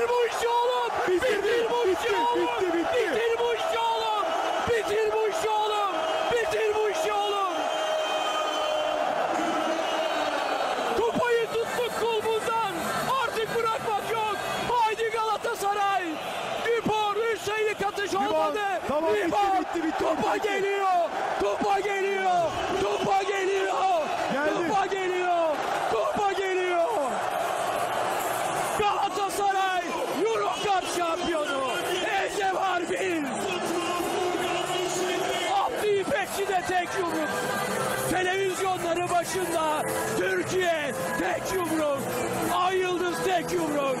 Bitir bu işi oğlum. Bitir, bitir bu işi bitir, oğlum. Bitti, bitti. Bitir bu işi oğlum. Bitir bu işi oğlum. Bitir bu işi oğlum. Kupayı tuttuk kulbundan. Artık bırakmak yok. Haydi Galatasaray. İpor üç sayılık atış olmadı. Tamam, İpor. Bitti, bitti, bitti, Kupa bitti. geliyor. Kupa geliyor. Kupa geliyor. Geldi. Kupa geliyor. Tek yumruk. Televizyonları başında Türkiye tek yumruk. Ay Yıldız tek yumruk.